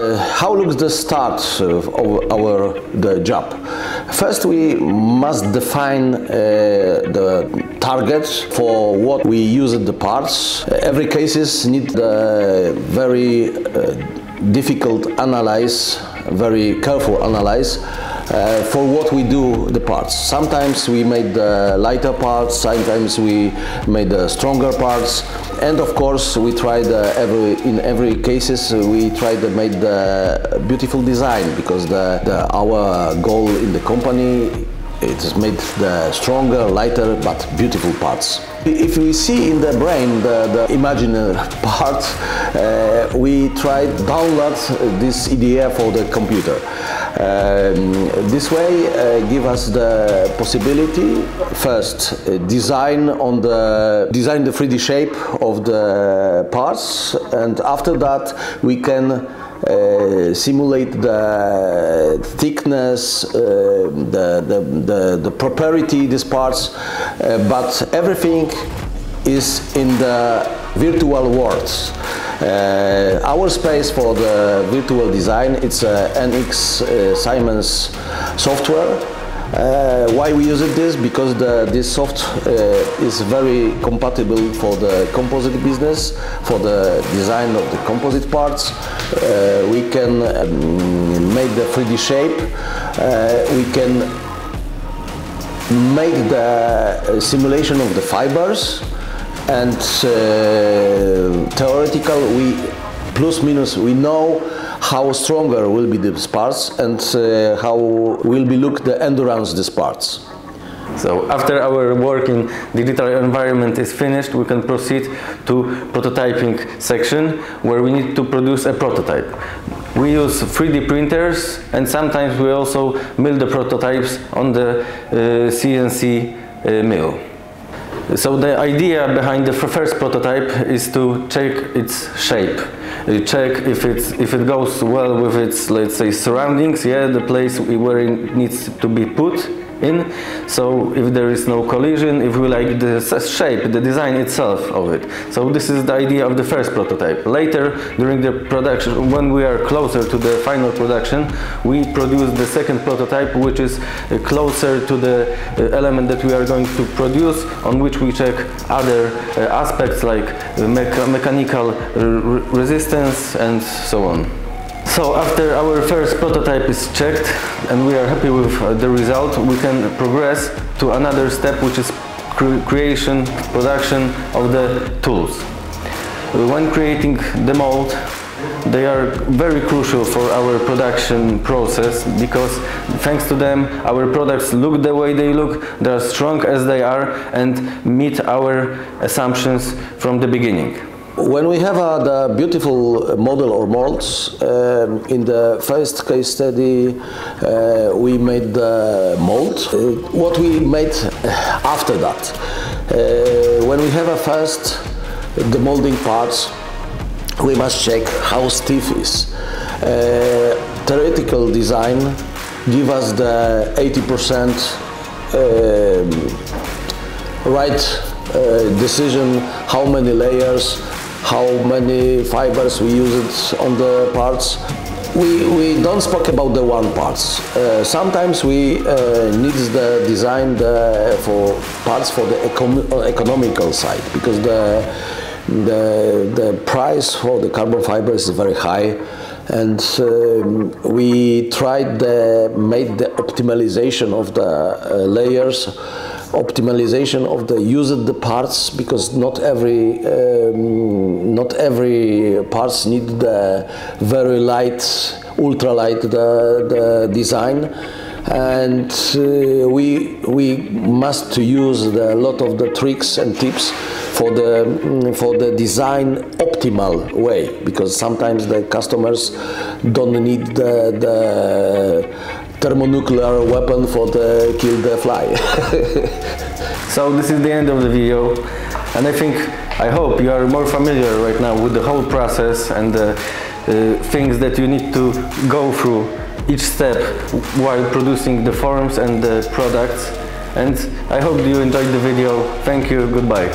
Uh, how looks the start of our the job? First, we must define uh, the target for what we use the parts. Every cases need a very uh, difficult analyze, very careful analyze uh, for what we do the parts. Sometimes we made the lighter parts, sometimes we made the stronger parts, and of course we tried uh, every in every cases we tried to make the beautiful design because the, the our goal in the company it's made the stronger, lighter, but beautiful parts. If we see in the brain the, the imaginary part, uh, we try download this idea for the computer. Um, this way uh, give us the possibility first uh, design on the design the 3D shape of the parts and after that we can uh, simulate the thickness, uh, the, the, the, the, property these parts, uh, but everything is in the virtual world. Uh, our space for the virtual design, it's a NX uh, Siemens software uh, why we use it this? Because the, this soft uh, is very compatible for the composite business, for the design of the composite parts. Uh, we can um, make the 3D shape. Uh, we can make the uh, simulation of the fibers and uh, theoretical we plus minus we know how stronger will be the parts and uh, how will be look the endurance these parts. So after our work in digital environment is finished, we can proceed to prototyping section where we need to produce a prototype. We use 3D printers and sometimes we also mill the prototypes on the uh, CNC uh, mill. So the idea behind the first prototype is to check its shape. Check if it's if it goes well with its let's say surroundings. Yeah the place where it needs to be put in. So if there is no collision if we like the shape the design itself of it. So this is the idea of the first prototype. Later during the production when we are closer to the final production we produce the second prototype which is uh, closer to the uh, element that we are going to produce on which we check other uh, aspects like mecha mechanical resistance and so on so after our first prototype is checked and we are happy with uh, the result, we can progress to another step which is cre creation, production of the tools. When creating the mold, they are very crucial for our production process because thanks to them our products look the way they look, they are strong as they are and meet our assumptions from the beginning. When we have uh, the beautiful model or molds, um, in the first case study uh, we made the mold. Uh, what we made after that, uh, when we have a first the molding parts, we must check how stiff is. Uh, theoretical design give us the 80% um, right uh, decision how many layers how many fibers we use on the parts. We, we don't speak about the one parts. Uh, sometimes we uh, need the design the, for parts for the econ economical side because the, the, the price for the carbon fiber is very high and um, we tried the, made the optimization of the uh, layers optimization of the used the parts because not every um, not every parts need the very light ultra light the, the design and uh, we we must use a lot of the tricks and tips for the mm, for the design optimal way because sometimes the customers don't need the, the thermonuclear weapon for the kill the fly. so this is the end of the video and I think, I hope you are more familiar right now with the whole process and the uh, things that you need to go through each step while producing the forms and the products and I hope you enjoyed the video. Thank you, goodbye.